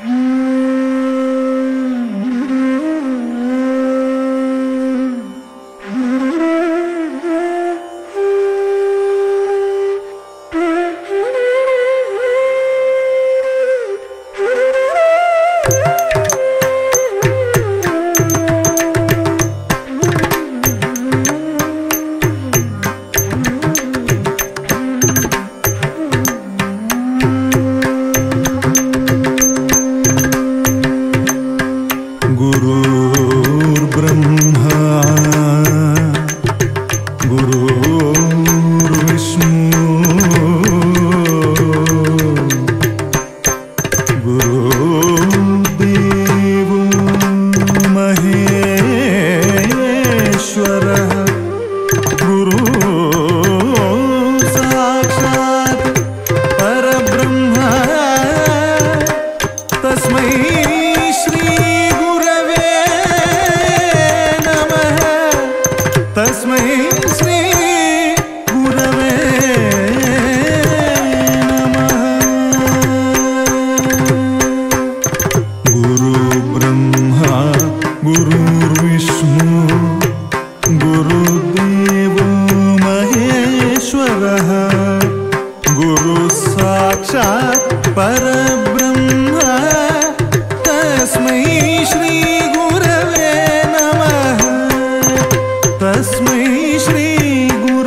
Mm-hmm. गुरुर्ब्रह्मा तस्मै श्री गुरवे नमः गुरु ब्रह्मा गुरुर्विष्णु गुरुदेवो महेश्वरः, गुरु साक्षात् परब्रह्म। तस्मै श्री गुरु Lasmi Shri Guru.